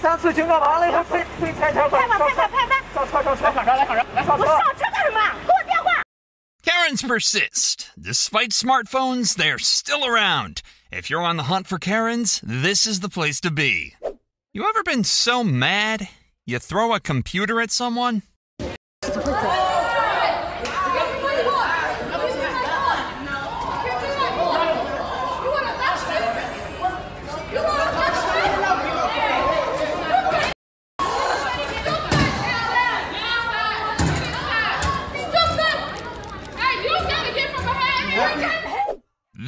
三次警告完了以后推推开条款，拍吧拍吧拍吧！上车上车，喊上来喊上来上我车。上车干什么？给我电话！ Karens persist. Despite smartphones, they're still around. If you're on the hunt for Karens, this is the place to be. You ever been so mad you throw a computer at someone?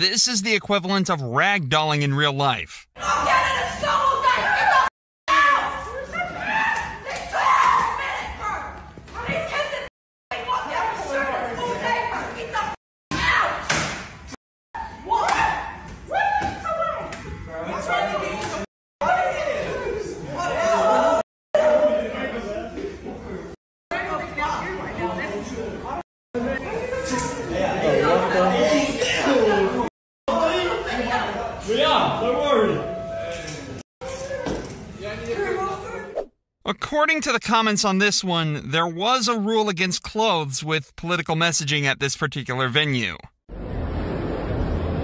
This is the equivalent of ragdolling in real life. According to the comments on this one, there was a rule against clothes with political messaging at this particular venue.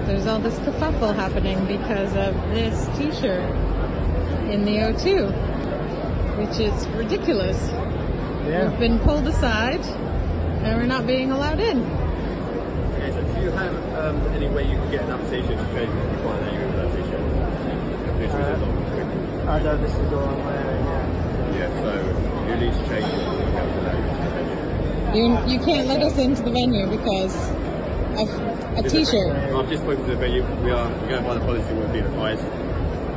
There's all this kerfuffle happening because of this T-shirt in the O2, which is ridiculous. We've been pulled aside, and we're not being allowed in. Okay, so do you have um, any way you can get another t-shirt to change if you find out you're that t-shirt? Which was a long I know this is the wrong way. Yeah, so you need to change it. We have to allow you to change it. You you can't let us into the venue because of a T-shirt. I've just spoken to the venue. We are we're going by the policy we're being advised.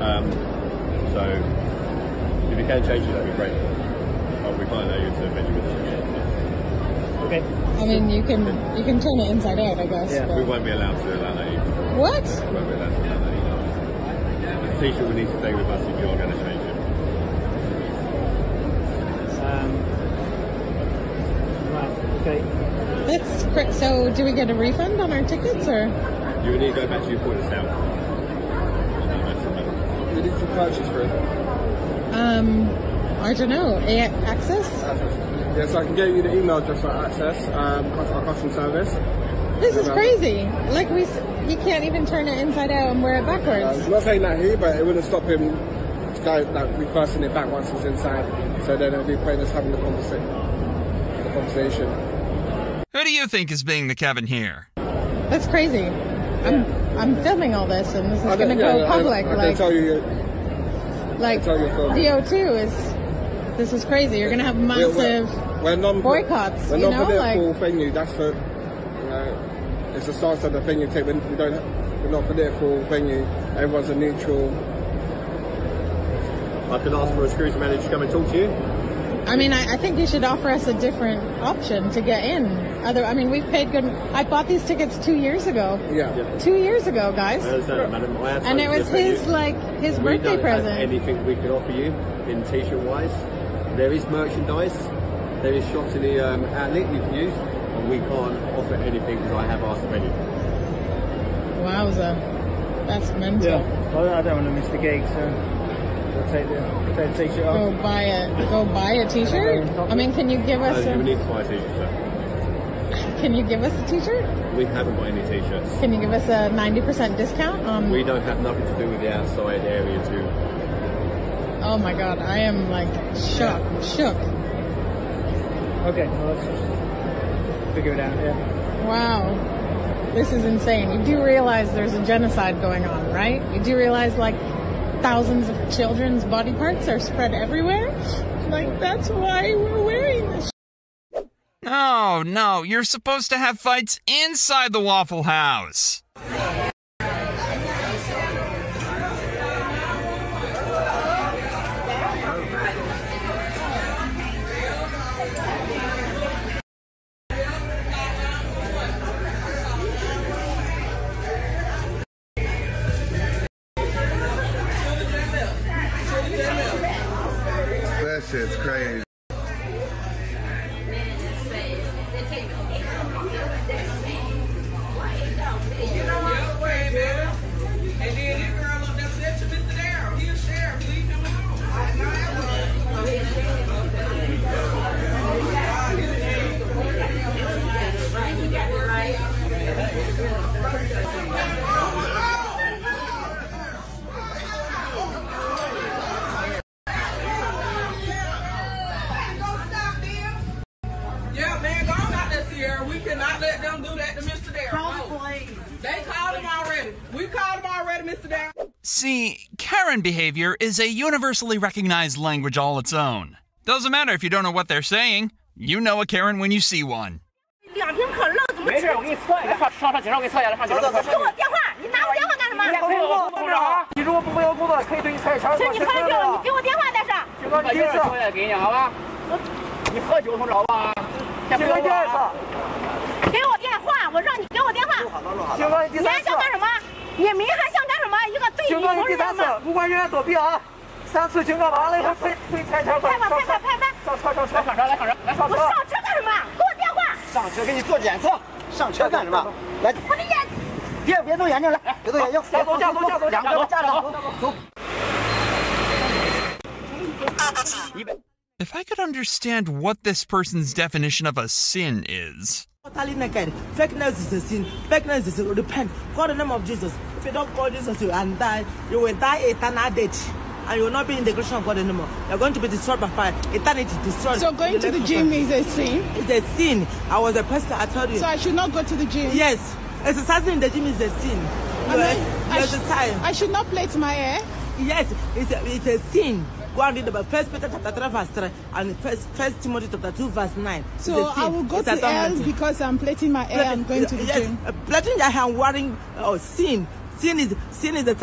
Um, so if you can change it, that'd be great. But we can't allow you into the venue with the t-shirt. Okay. I mean, you can you can turn it inside out, I guess. Yeah. but- We won't be allowed to allow that either. What? We won't be allowed to allow that either. The t-shirt will need to stay with us if you are going to change it. Um, right. Okay. That's cr- so. Do we get a refund on our tickets or? You will need to go back to your point of sale. Who did you purchase through? Um, I don't know. A- access? Yes, I can get you the email address for access, um, cus- our customer service. This is crazy. Like we, s- you can't even turn it inside out and wear it Uh, backwards. I'm not saying that here, but it wouldn't stop him go, like, reversing it back once he's inside. So then it'll be pointless having the, conversa- the conversation. Who do you think is being the Kevin here? That's crazy. I'm I'm filming all this, and this is going to don't- go yeah, public. I, can like tell you, like tell you filming. The O2 is. This is crazy. You're going to have we're, massive. we're, we're non boycotts, We're you know, non-political like- venue. That's for, you know, it's the stance of the thing you take. We we don't. We're not political venue. Everyone's a neutral. I can ask for a security manager to come and talk to you. I mean, I, I think you should offer us a different option to get in. Other, I mean, we've paid good. I bought these tickets two years ago. Yeah. Two years ago, guys. I understand, madam. I have And it was his venue. like his we birthday don't present. have anything we could offer you in t-shirt wise. There is merchandise. There is shops in the um, outlet you can use, and we can't offer anything because I have asked the venue. Wowza, that's mental. Yeah. Well, I don't want to miss the gig, so I'll take the take the t-shirt Go buy a go buy a T-shirt. I mean, can you give us Uh, you a will need to buy a t-shirt, sir. Can you give us a T-shirt? We haven't got any t-shirts. Can you give us a ninety percent discount on? We don't have nothing to do with the outside area too. Oh my god, I am like shook, shook. Okay. Well, let's just figure it out. Yeah. Wow, this is insane. You do realize there's a genocide going on, right? You do realize like thousands of children's body parts are spread everywhere. Like that's why we're wearing this. No, you're supposed to have fights inside the Waffle House. See, Karen behavior is a universally recognized language all its own. Doesn't matter if you don't know what they're saying, you know a Karen when you see one. 警察，我给你测一下，上警察。给我电话？你拿我电话干什么？你配合工作啊！你如果不配合工作，可以对你采取强制行，你喝酒，你给我电话再上。警官，你第一次我也给你，好吧？你喝酒同志，好吧？先不要第二次。给我电话，我让你给我电话。警官，你第你还三次。想干什么？你明还想干什么？一个对警官，你同志你第三次吗？，不管人员躲避啊！三次警告完了以后，推推财产拍吧拍吧拍吧！上车上车上车来上车来上我上车干什么？给我电话！上车给你做检测，上车干什么？来，我的眼。别别动眼睛，来，别动眼睛，下走下走下走两个家长走。 If I could understand what this person's definition of a sin is. Totally naked. Fakeness is a sin. Fakeness is a repent. Call the name of Jesus. If you don't call Jesus you and die, you will die eternal death. And you will not be in the creation of God anymore. You're going to be destroyed by fire. Eternity destroyed. So going to the gym is a sin. It's a sin. I was a pastor, I told you. So I should not go to the gym. yes. Exercising in the gym is a sin. You I, exercise. sh- I should not plait my hair. Yes, it's a, it's a sin. Go and read about First Peter chapter 3 verse 3 and First, First Timothy chapter 2 verse 9. So. I will go It's to hell because I'm plaiting my hair I'm going to the yes, gym. Plaiting your hair and wearing uh, sin. Sin is sin is the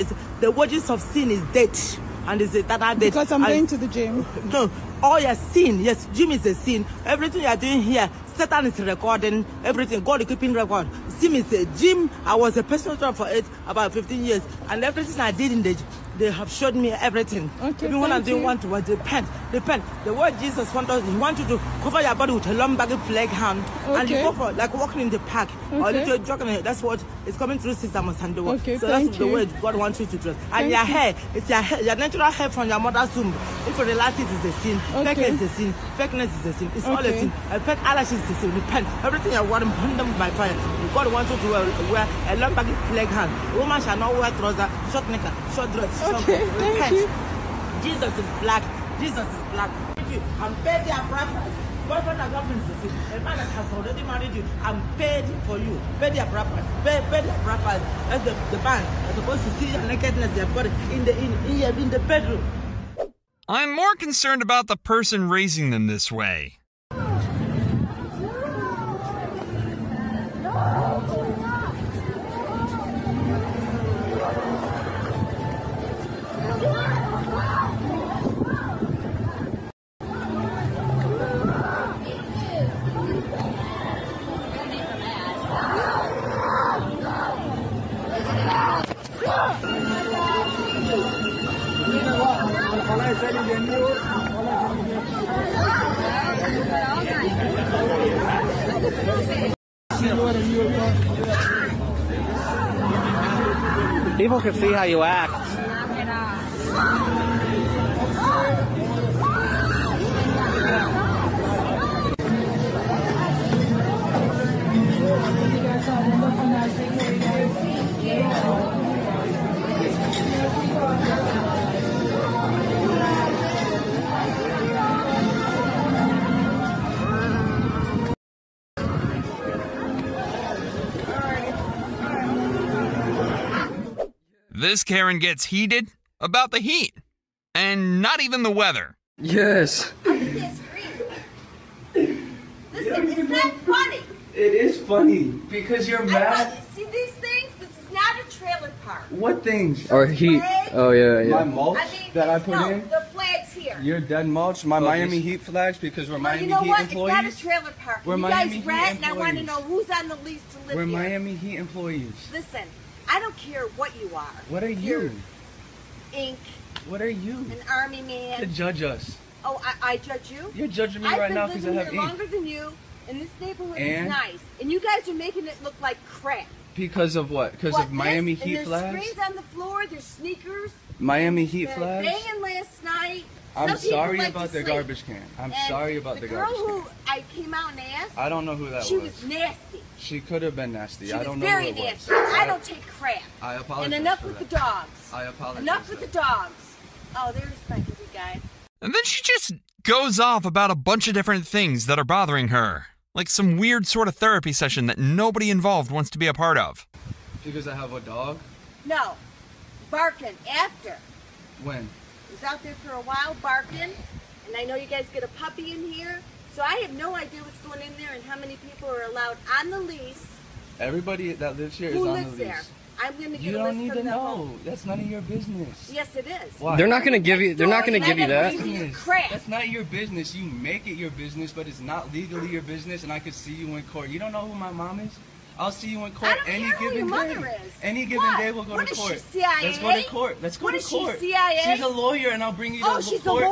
it's- the wages of sin is death, and is it that eternal death. Because I'm And- going to the gym. no, all your sin. Yes, gym is a sin. Everything you are doing here, Satan is recording everything. God is keeping record. Sin is a gym. I was a personal trainer for it about 15 years, and everything I did in the they have showed me everything. Okay, Even when I'm doing you. one to one, repent, repent. The word Jesus wants us, He wants you to cover your body with a lumbar plague hand, and you go for like walking in the park or little jogging. That's what is coming through Sister Masando. Okay, so that's the you. way God wants you to dress. And Thank your hair, it's your hair, your natural hair from your mother's womb. If you realize it is a sin, Okay. fakeness is a sin, fakeness is a sin. It's all a Okay. sin. A fake eyelashes is a sin. Repent. Everything you're wearing, burn them by fire. God wants you to wear, wear a long baggy leg hand. A woman shall not wear trousers, short knicker, short dress. Short Okay, thank Repent. you. Jesus is black. Jesus is black. If you, I'm paid their price. Boyfriend and girlfriend is the same. A man that has already married you, I'm paid for you. Pay their price. Pay, pay their price. That's the, the man. They're supposed to see your nakedness, their body in the in, in, in the bedroom. I'm more concerned about the person raising them this way. People can see how you act. This Karen gets heated about the heat. And not even the weather. Yes, Listen, it's not funny. it is funny because you're I mad. want, see these things? This is not a trailer park. What things? Oh, or heat. Oh yeah, yeah. My mulch I mean, that I it's- put no, in. the flags here. Your dead mulch, my oh, Miami these- Heat flags because we're No, Miami you know Heat what? It's not a employees. trailer park. We're you Miami guys Heat rent, and I want to know who's on the lease to live We're here. Miami Heat employees. Listen, I don't care what you are. What are You're? Ink, What are you? an army man. To judge us. Oh, I, I judge you. You're judging me I've right now because I living have here ink. longer than you, and this neighborhood And? is nice. And you guys are making it look like crap. Because of what? Because of Miami this? and Heat there's flags? screens on the floor. There's sneakers. Miami Heat They're flags? banging last night. I'm Some sorry like about the sleep. garbage can. I'm And sorry about the, garbage can. The girl who. I came out and asked. I don't know who that she was. She was nasty. She could have been nasty. She I don't know very who it nasty. I don't take crap. I apologize. And enough for with that. the dogs. I apologize. Enough with for the dogs. Oh, there's my good guy. And then she just goes off about a bunch of different things that are bothering her. Like some weird sort of therapy session that nobody involved wants to be a part of. Because I have a dog. No. barking after. When? He was out there for a while barking, and I know you guys get a puppy in here, so I have no idea what's going in there and how many people are allowed on the lease. Everybody that lives here is Who on lives the lease. there? I'm gonna get You a don't list need to know. home. That's none of your business. Yes, it is. Why? They're not gonna give you. They're not gonna give you that. and I gotta business. crap. That's not your business. You make it your business, but it's not legally your business, and I could see you in court. You don't know who my mom is? I'll see you in court I don't any care who given your day. mother is. Any given What? day, we'll go What to is she, court. CIA? Let's go to court. Let's go What to is she, court. CIA? She's a lawyer, and I'll bring you to Oh, the she's a lawyer?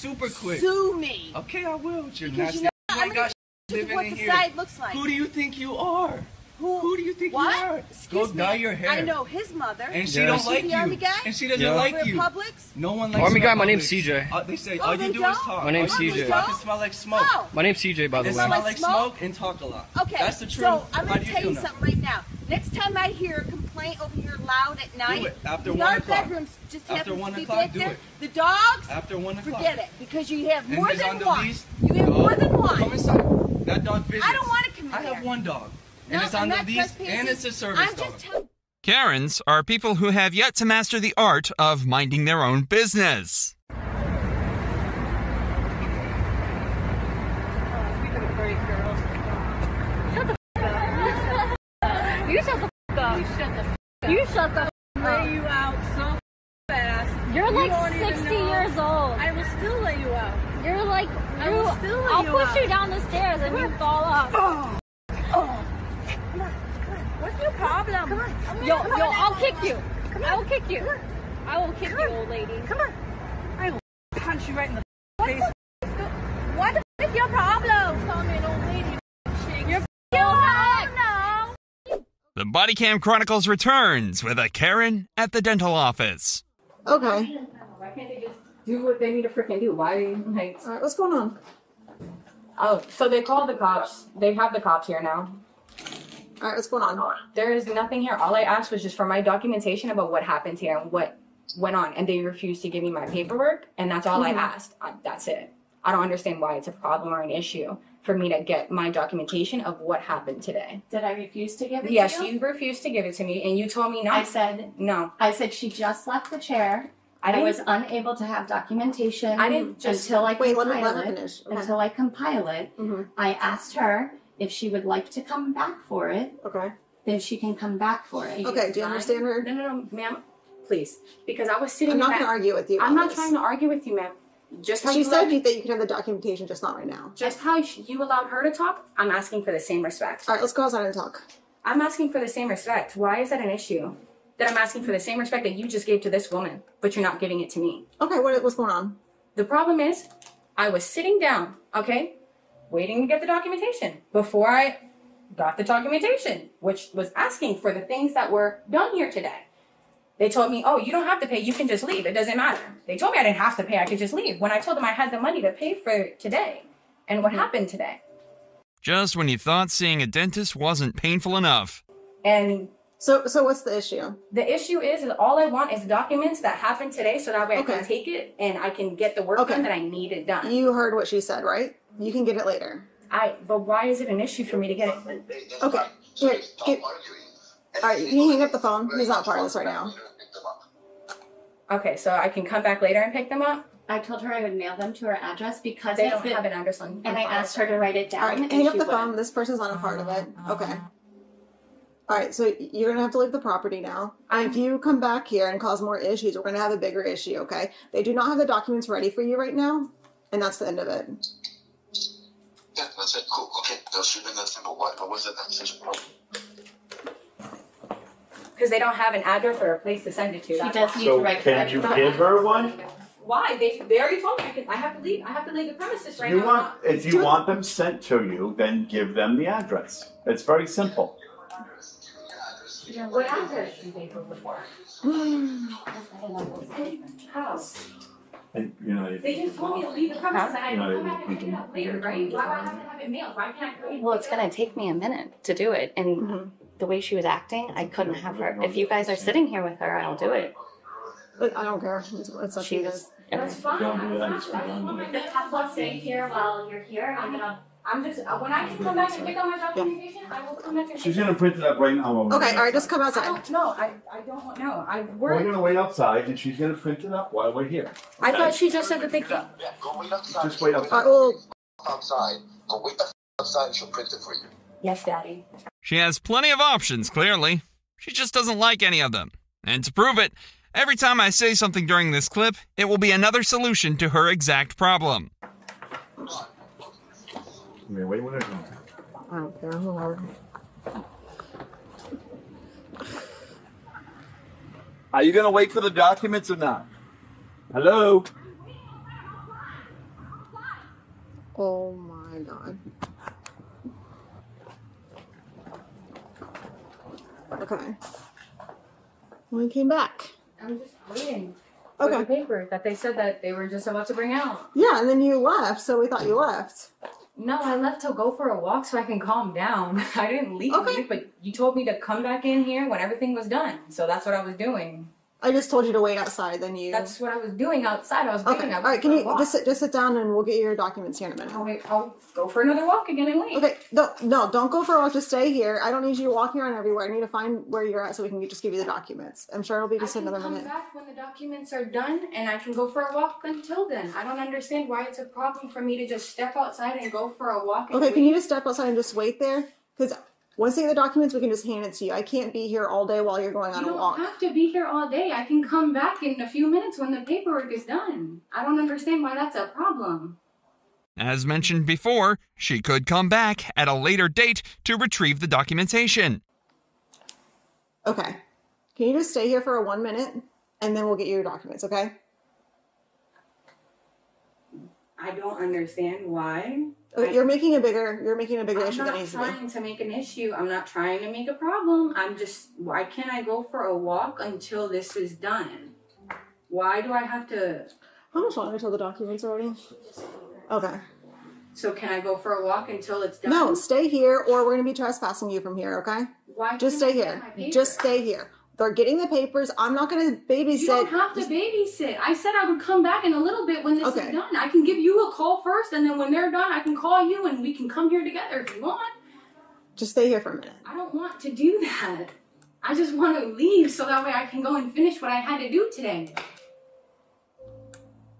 Super quick. Sue me. Okay, I will. With your Because nasty you know, ass I'm white gonna guy show you living what in the here. side looks like. Who do you think you are? Who? Who do you think what? you are? Excuse Go me. dye your hair. I know his mother. And she Yeah. don't like the you. army guy? And she doesn't Yeah. like you. Republics? No one likes Army guy, my name's CJ. Uh, they say Oh, all they you do don't? is talk. My name's all you CJ. talk and smell like smoke. Oh. My name's CJ, by the And way. smell like like smoke? smoke and talk a lot. Okay, That's the truth. so I'm gonna tell you something right now. Next time I hear a complaint over here loud at night, it. After one our o'clock. bedrooms just After happens one to be o'clock, do there. it. The dogs, After one o'clock. forget it because you have And more than on one. lease. You have Go. more than one. Come inside. That dog visits. I don't want to come in I have one dog. And No, it's on I'm the not lease and it's a service I'm dog. just telling. Karens are people who have yet to master the art of minding their own business. You shut the f- up. You shut the You shut the f- up. Lay you out so fast. You're like don't 60 years old. I will still lay you out. You're like, I you, will still lay I'll you push out. you down the stairs and you fall off. Oh. Oh. What's your problem? Come on. Yo, yo, I'll kick you. I will kick you. I will kick you, old lady. Come on. I will punch you right in the face. What the f- is your problem? The Body Cam Chronicles returns with a Karen at the dental office. Okay. Why can't they just do what they need to freaking do? Why, like, All right, what's going on? oh, so they called the cops. They have the cops here now. All right, what's going on? There is nothing here. All I asked was just for my documentation about what happened here and what went on, and they refused to give me my paperwork, and that's all Mhm. I asked. I, that's it. I don't understand why it's a problem or an issue for me to get my documentation of what happened today. Did I refuse to give it Yes, to you? you refused to give it to me, and you told me no. I said no. I said she just left the chair. I I, was unable to have documentation I didn't just- until I Wait, let me- compile let her it. finish. Okay. Until I compile it, Mhm. I asked her if she would like to come back for it. Okay. Then she can come back for it. Okay, do you understand her? No, no, no, ma'am. Please, because I was sitting. I'm not going to argue with you. I'm not this. trying to argue with you, ma'am. Just how She you said you that you could have the documentation, just not right now. just how you allowed her to talk. I'm asking for the same respect. All right, let's go outside and talk. I'm asking for the same respect. Why is that an issue? That I'm asking for the same respect that you just gave to this woman, but you're not giving it to me. Okay, what, what's going on? The problem is, I was sitting down, okay, waiting to get the documentation before I got the documentation, which was asking for the things that were done here today. They told me, oh, you don't have to pay, you can just leave. It doesn't matter. They told me I didn't have to pay, I could just leave. When I told them I had the money to pay for today. And what mm-hmm. happened today? Just when you thought seeing a dentist wasn't painful enough. And so, so what's the issue? The issue is, is all I want is documents that happened today, so that way I can take it and I can get the work Okay. done that I needed done. You heard what she said, right? You can get it later. I, but why is it an issue for me to get it? Okay. Here, get, all right, you can hang up the phone. He's not part of this right now. Okay, so I can come back later and pick them up. I told her I would mail them to her address because They don't the- have an address on. And I asked her to write it down. All right, and hang up she the would. phone. This person's not a part of it. Uh-huh. Okay. All right, so you're gonna have to leave the property now. And if you come back here and cause more issues, we're gonna have a bigger issue. Okay? They do not have the documents ready for you right now, and that's the end of it. Yeah, that's it. Cool. Okay, they'll shoot in that simple. Why? What was it? That's such a problem. Because they don't have an address or a place to send it to. She that's does why. need to write can you give her one? Why? They they already told me I, can, I have to leave. I have to leave the premises right You now. want, if you want them sent to you, then give them the address. It's very simple. What address did they put before? How? And, you know, if- They just told me to leave the premises and I You know, can come back and pick it up later, right? Why do I have to have it mailed? Why can't I create? Well, it's gonna take me a minute to do it, and mm-hmm. The way she was acting, I couldn't have her. If you guys are sitting here with her, I'll do it. But I don't care. It's, it's up to you guys. That's fine. Don't do that. I'm fine. I'm fine. The padlock stay here while you're here. I'm gonna. I'm just uh, when I can come back and pick up my documentation, I will come back and. She's pick gonna print it up right now. Okay, all right, just come I outside. don't know. I I don't want no. I We're we're. gonna wait outside and she's gonna print it up while we're here. I thought she just said that they. Yeah, go wait outside. Just wait outside. right, well, Outside. Go wait the f- outside and she'll print it for you. Yes, Daddy. She has plenty of options, clearly. She just doesn't like any of them. And to prove it, every time I say something during this clip, it will be another solution to her exact problem. I mean, wait when it's I don't care. Whoever. Are you gonna wait for the documents or not? Hello? Oh my god. Okay. When we came back. I'm just waiting. For Okay. the paper that they said that they were just about to bring out. Yeah, and then you left, so we thought you left. No, I left to go for a walk so I can calm down. I didn't leave, Okay. but you told me to come back in here when everything was done. So that's what I was doing. I just told you to wait outside, then you. That's what I was doing outside. I was Okay. waiting. I All right. Can you just sit, just sit down and we'll get your documents here in a minute. I'll, wait, I'll go for another walk again and wait. Okay. No, no, don't go for a walk. Just stay here. I don't need you walking around everywhere. I need to find where you're at so we can just give you the documents. I'm sure it'll be just I can another come minute. back when the documents are done, and I can go for a walk until then. I don't understand why it's a problem for me to just step outside and go for a walk. Okay. Can you just step outside and just wait there? Because once they get the documents, we can just hand it to you. I can't be here all day while you're going on You a don't have to be here all day. I can come back in a few minutes when the paperwork is done. I don't understand why that's a problem. As mentioned before, she could come back at a later date to retrieve the documentation. Okay. Can you just stay here for a one minute and then we'll get you your documents, okay? I don't understand why. Oh, okay, You're making a bigger you're making a bigger I'm issue than not it needs to be. trying to make an issue. I'm not trying to make a problem. I'm just, why can't I go for a walk until this is done? Why do I have to? How much longer till the documents are ready? Okay. So can I go for a walk until it's done? No, stay here or we're gonna be trespassing you from here, okay? Why Just stay here. Just stay here. They're getting the papers. I'm not gonna babysit. You don't have to babysit. I said I would come back in a little bit when this Okay. is done. I can give you a call first, and then when they're done, I can call you and we can come here together if you want. Just stay here for a minute. I don't want to do that. I just want to leave so that way I can go and finish what I had to do today.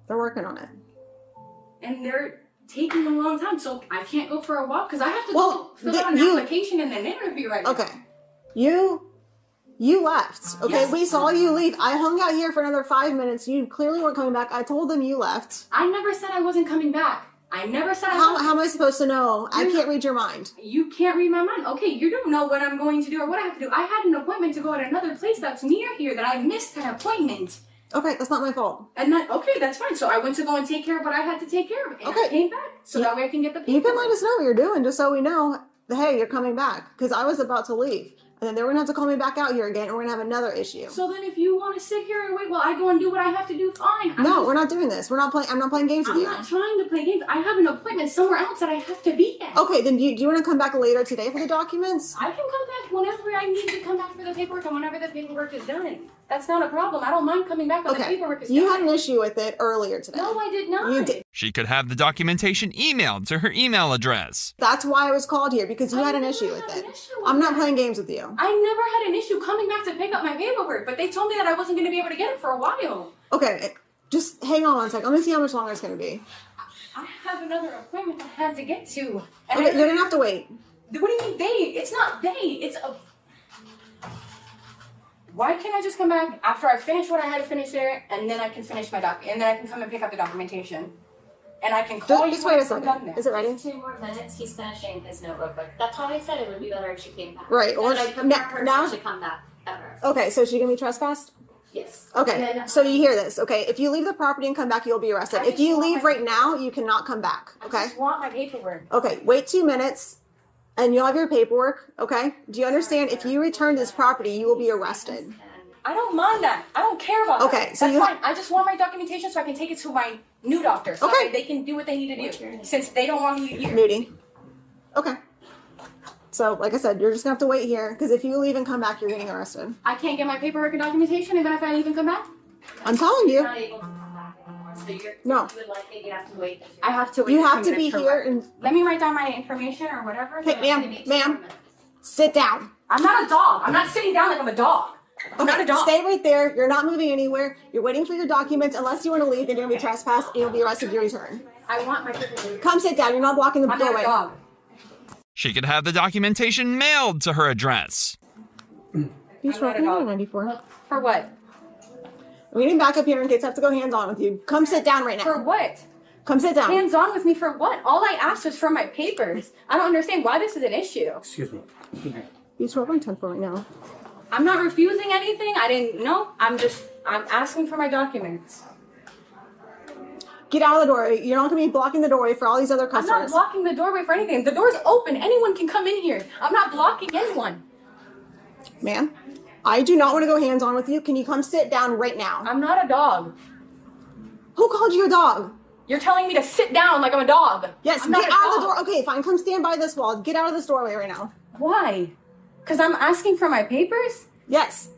They're working on it. And they're taking a long time, so I can't go for a walk because I have to Well, fill the- out an you- application and an interview right now. Okay. You you left. Okay, Yes. we saw you leave. I hung out here for another five minutes. You clearly weren't coming back. I told them you left. I never said I wasn't coming back. I never said I How, how am I supposed to know? I You're can't not- read your mind. You can't read my mind. Okay, you don't know what I'm going to do or what I have to do. I had an appointment to go at another place that's near here that I missed an appointment. Okay, that's not my fault. And that okay, that's fine. So I went to go and take care of what I had to take care of. And I Okay. came back so that way I can get the You can let us know what you're doing just so we know. Hey, you're coming back because I was about to leave, and then they're gonna have to call me back out here again, and we're gonna have another issue. So then if you want to sit here and wait while I go and do what I have to do, fine. I'm No, just- we're not doing this. We're not playing. I'm not playing games with you. I'm not trying to play games. I have an appointment somewhere else that I have to be at. Okay, then do you, do you want to come back later today for the documents? I can come back whenever I need to come back for the paperwork and whenever the paperwork is done. That's not a problem. I don't mind coming back when the paperwork you had an issue with it earlier today. No, I did not. You did. She could have the documentation emailed to her email address. That's why I was called here because you had an issue with it. I'm not playing games with you. I never had an issue coming back to pick up my paperwork, but they told me that I wasn't going to be able to get it for a while. Okay, just hang on one second. Let me see how much longer it's gonna be. I have another appointment I had to get to. And Okay, I- you're gonna have to wait. What do you mean they? It's not they. It's a. Why can't I just come back after I finish what I had to finish there, and then I can finish my doc, and then I can come and pick up the documentation, and I can call Just, you. just when wait a I'm second. done there. Is it ready? Two more minutes. He's finishing his note real quick. That's why I said it would be better if she came back. Right, well, And I prefer now- her now- to come back ever. Okay, so she gonna be trespassed? Yes. Okay, then- so you hear this. Okay, if you leave the property and come back, you'll be arrested. If you leave my- right now, you cannot come back. I Okay. just want my paperwork. Okay, wait two minutes, and you'll have your paperwork. Okay. Do you understand? If you return this property, you will be arrested. I don't mind that. I don't care about that. Okay, so That's you- fine. I just want my documentation so I can take it to my new doctor. So Okay. that they can do what they need to do. Since they don't want me here. Moody. Okay. So, like I said, you're just gonna have to wait here because if you leave and come back, you're getting arrested. I can't get my paperwork and documentation even if I even come back? I'm telling you. Not able So you're, No. you would like me to have to wait. I have to wait. You have to be here and Let me write down my information or whatever. Okay, so- ma'am, ma'am, sit down. I'm not a dog. I'm not sitting down like I'm a dog. I'm not a dog. Stay right there. You're not moving anywhere. You're waiting for your documents. Unless you want to leave, then you're gonna be trespassed and you'll be arrested at your return. I want my paperwork. Come sit down. You're not blocking the I'm not a doorway. dog. She could have the documentation mailed to her address. Beach I'm not a dog. 94. For what? We need back up here in case I have to go hands on with you. Come sit down right now. For what? Come sit down. Hands on with me for what? All I asked was for my papers. I don't understand why this is an issue. Excuse me. Beach Road 110 right now. I'm not refusing anything. I didn't know. I'm just I'm asking for my documents. Get out of the doorway. You're not gonna be blocking the doorway for all these other customers. I'm not blocking the doorway for anything. The door's open. Anyone can come in here. I'm not blocking anyone. Ma'am, I do not want to go hands on with you. Can you come sit down right now? I'm not a dog. Who called you a dog? You're telling me to sit down like I'm a dog. Yes, I'm get out of the door. Okay, fine. Come stand by this wall. Get out of this doorway right now. Why? Because I'm asking for my papers? Yes.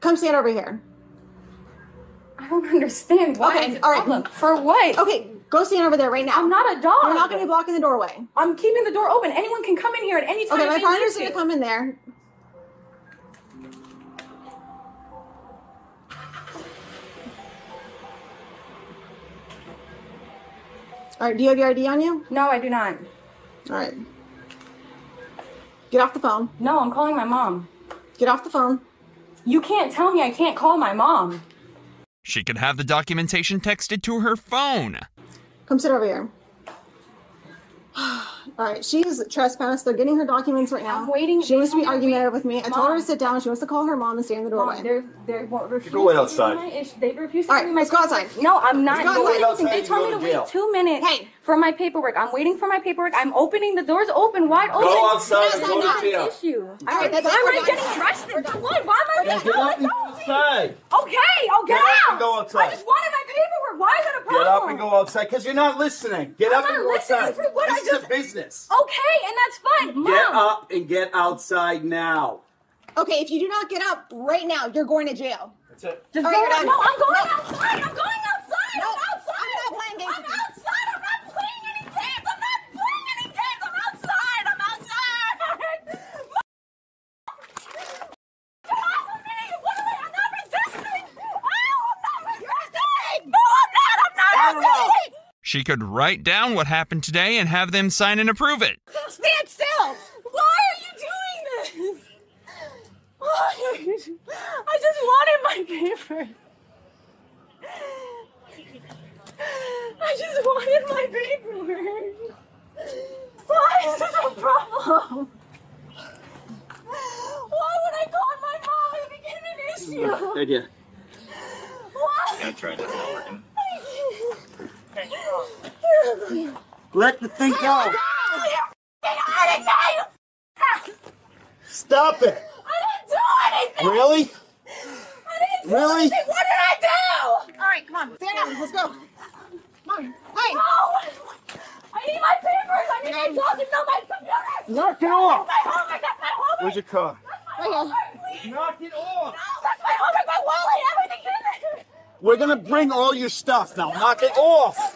Come stand over here. I don't understand why. Okay, all right. problem. For what? Okay, go stand over there right now. I'm not a dog. You're not going to be blocking the doorway. I'm keeping the door open. Anyone can come in here at any time. Okay, my partner's going to come in there. All right, do you have your ID on you? No, I do not. All right. Get off the phone. No, I'm calling my mom. Get off the phone. You can't tell me I can't call my mom. She could have the documentation texted to her phone. Come sit over here. All right, she's trespassed. They're getting her documents right now. I'm waiting. She wants to be They told argumentative with me. I told her to sit down. She wants to call her mom and stay in the doorway. Mom, they're they won't refuse. Go wait to give me outside. my ish- They refuse to All give right, me my let's go outside. No, I'm not Let's go doing outside. anything. They you told go me to to wait jail. two minutes Hey. For my paperwork. I'm waiting for my paperwork. I'm opening the doors open wide open. outside That's and go to not an jail. issue. All right, why am it. We're I done. getting dressed for what? Why am I Now getting get up and go outside. Okay, oh get, Get up out. and go outside. I just wanted my paperwork. Why is that a problem? Get up and go outside because you're not listening. Get I'm up and not go listening outside. for what I this is a business. Okay, and that's fine. Mom. Get up and get outside now. Okay, if you do not get up right now, you're going to jail. That's it. Just All go. right, no, I'm going No. outside. I'm going outside. No, I'm outside. I'm not playing games I'm with you. outside. I'm not playing any games. I'm not playing any games. I'm outside. I'm outside. Get off of me. What am I? I'm not resisting. Ow, I'm not resisting. No, I'm not. I'm not resisting. She could write down what happened today and have them sign and approve it. Stand still. Why are you doing this? Why are you? I just wanted my paper. I just wanted my paperwork. Why is this a problem? Why would I call my mom and it became an issue? Idea. Why? I tried it. It's not working. You're Let the thing go. Stop it. I didn't do anything. Really? I didn't Really? anything. What did I do? All right, come on. Stand up. Let's go. Come on. Hey. No! I need my papers! I need my documents on my computer! Knock it off. My homework! That's my homework! Where's your car? My homework, please! Knock it off. No, that's my homework! My wallet! Everything's in there! We're gonna bring all your stuff now. Knock it off. Hey!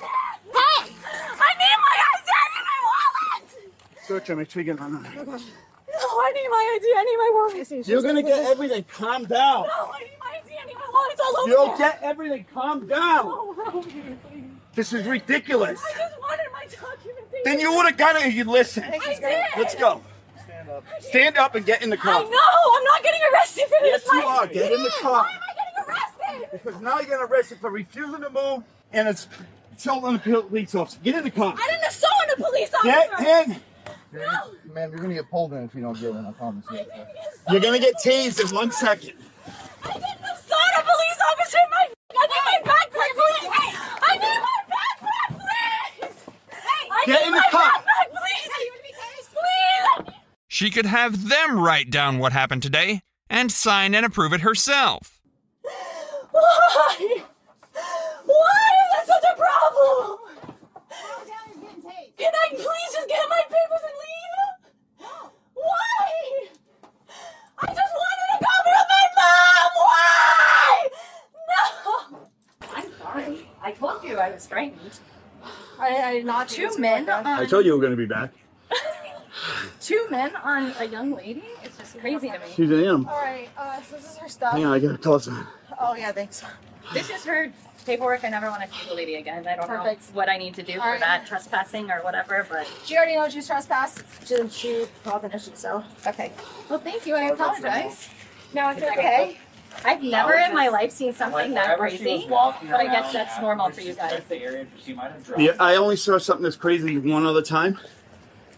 I need my ID! I need my wallet! Search and make sure you get on. No, I need my ID! I need my wallet! You're gonna get everything. Calm down. No, I need my ID! I need my wallet! It's all over You'll there! get everything. Calm down. No, no, please. This is ridiculous. I just wanted my documentation! Then you would have got it if you listened. I did! Let's go. Stand up Stand up and get in the car. I know! I'm not getting arrested for this! Yes, you My- are. Get in the car. Why am I getting arrested? Because now you're gonna getting arrested for refusing to move and it's insulting a police officer. Get in the car. I didn't assault a police officer! Get in. No! Man, you're gonna get pulled in if you don't get in. I promise you. You're gonna get tased in one second. I didn't assault a police officer! My, I need my backpack, please! I need my backpack, please! I Get in the my car. backpack, please! Please! She could have them write down what happened today and sign and approve it herself. Why? Why is that such a problem? Can I please just get my papers and leave? Why? I just wanted to go with my mom! Why? No! I'm sorry. I told you I was frightened. I, I not Two men I told you we were going to be back. two men on a young lady. It's just crazy to me. She's an animal. All right, uh, so this is her stuff. Hang on, I got a close on. Oh yeah, thanks. This is her paperwork. I never want to see the lady again. I don't Perfect. know what I need to do for Alright. that trespassing or whatever, but She already knows she's trespassed. She, she caused an issue, so okay. well, thank you. I apologize. No, it's okay. I've never in my life seen something that crazy, but I guess that's normal for you guys. Yeah, I only saw something that's crazy one other time,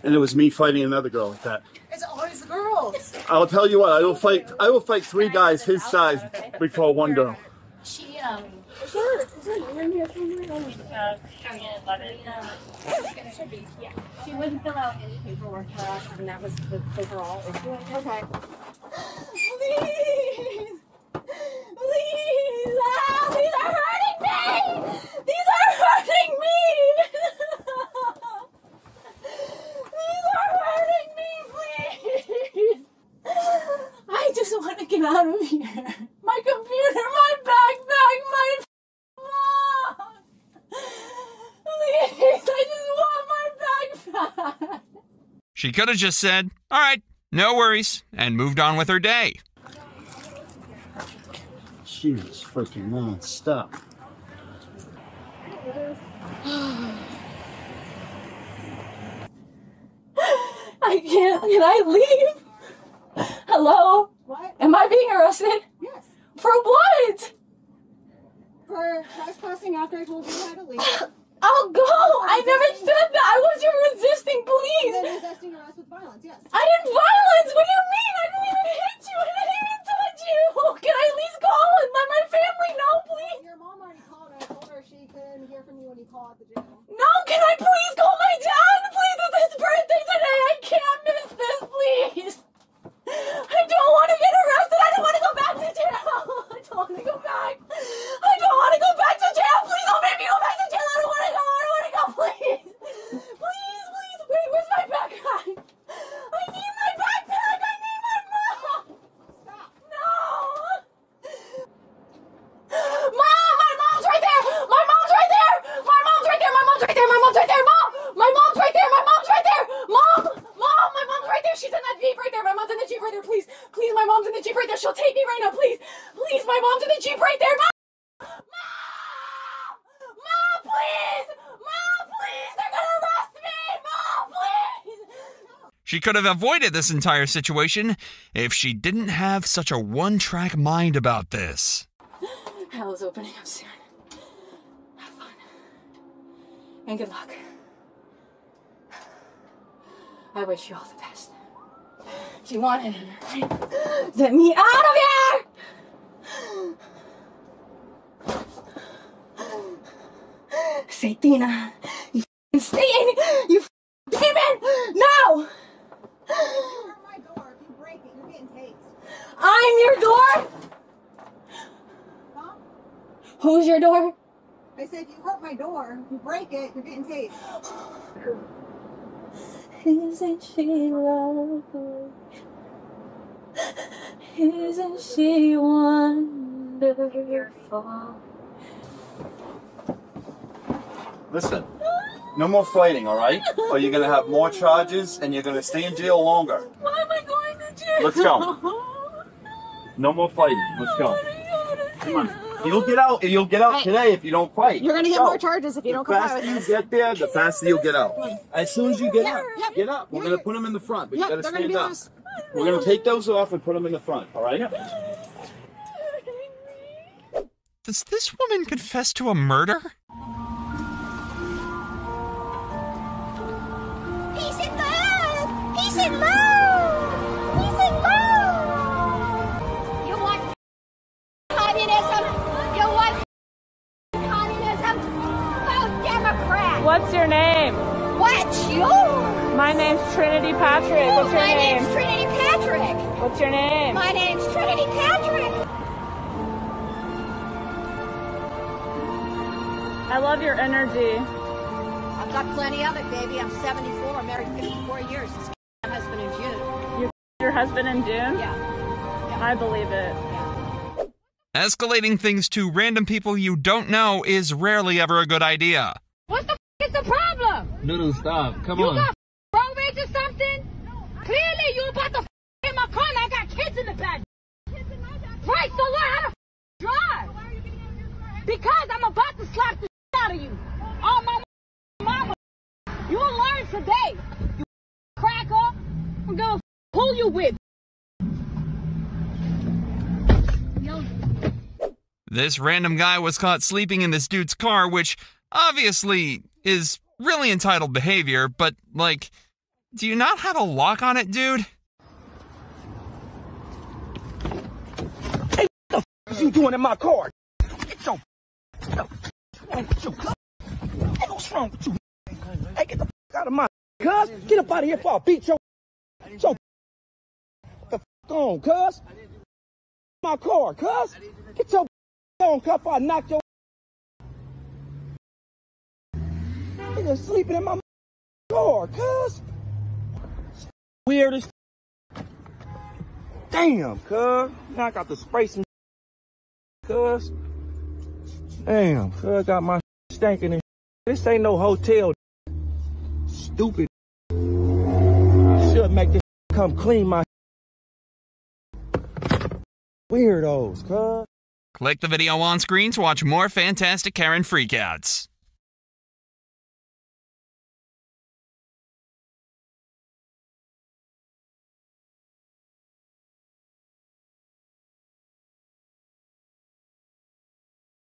and it was me fighting another girl like that. It's always the girls. I'll tell you what, I will fight. I will fight three guys his size before one girl. She um. Is there, is there a here somewhere? Uh, should be, yeah. She wouldn't fill out any paperwork for us, and that was the overall issue. Okay. Please. Please. Ah, these are hurting me. These are hurting me. these are hurting me, please. I just want to get out of here. My computer, my backpack, my mom. Please, I just want my backpack. She could have just said, all right, no worries, and moved on with her day. Jesus freaking non-stop. I can't. Can I leave? Hello? What? Am I being arrested? Yes. For what? For trespassing after I told you how to leave. I'll go. I never said that. I wasn't resisting, please. And then resisting arrest with violence, yes. I didn't violence. What do you mean? I didn't even hit you. I didn't even touch you. Oh, can I at least call and let my family know, please? Your mom already called. I told her she couldn't hear from you when you called at the jail. No, can I please call my dad? Please, it's his birthday today. I can't miss this, please. I don't want to get arrested. I don't want to go back to jail. I don't want to go back. I don't want to go back to jail. Please don't make me go back to jail. I don't want to go. I don't want to go. Please. Please, please. Wait, where's my backpack? I need my backpack. I need my mom. Stop. No. Mom, my mom's right there. My mom's right there. My mom's right there. My mom's right there. My mom's right there. Mom, my mom's right there. My mom's right there. Mom, mom, my mom's right there. She's in that Jeep right there. My mom's in the Jeep right there. Please, please, my mom's in the Jeep right there. She'll take me right now. Please, please, my mom's in the Jeep right there. Mom, mom, mom, please, mom, please. They're gonna arrest me. Mom, please. She could have avoided this entire situation if she didn't have such a one track mind about this. Hell is opening up soon. Have fun. And good luck. I wish you all the best. She wanted it? Get me out of here! Say, Tina, you stay in, you f***ing demon! No! my door. If you break it, you're getting tased. I'm your door? Huh? Who's your door? I said you hurt my door, you break it, you're getting tased. Isn't she lovely? Isn't she wonderful? Listen, no more fighting, all right? Or you're gonna have more charges and you're gonna stay in jail longer. Why am I going to jail? Let's go. No more fighting. Let's go. Come on. You'll get out. You'll get out Hey. today if you don't fight. You're gonna get go. more charges if you don't come out. The comply faster with you this. get there, the faster you'll get out. As soon as you get Yep, up, yep. get up. We're gonna put them in the front, but Yep, you gotta they're gonna stand be up. loose. We're gonna take those off and put them in the front. All right? Does this woman confess to a murder? Trinity Patrick. What's your My name? name's Trinity Patrick. What's your name? My name's Trinity Patrick. I love your energy. I've got plenty of it, baby. I'm 74. I'm married 54 years. This my husband in June. Your, your husband in June? Yeah. I believe it. Escalating things to random people you don't know is rarely ever a good idea. What the f- is the problem? Noodle, stop. Come you on. Or something? Clearly you about to in my car and I got kids in the back. Right, so learn how to f- drive. Because I'm about to slap the out of you. Oh my mama. You will learn today. You cracker. I'm gonna f- who you with. This random guy was caught sleeping in this dude's car, which obviously is really entitled behavior, but like, do you not have a lock on it, dude? Hey, what the is you doing in my car? Get your. What's wrong with what's wrong with you? Hey, get the f- out of my cuz. Get up out of here before I beat your. So. The f- on, cuz. My car, cuz. Get your on, cuz. I knock your. Nigga sleeping in my car, cuz. Weird as. Damn, cuz. Now I got to spray some cuz. Damn, cuz got my stinking and This ain't no hotel. Stupid. Should make this come clean my weirdos, cuz. Click the video on screen to watch more fantastic Karen freakouts.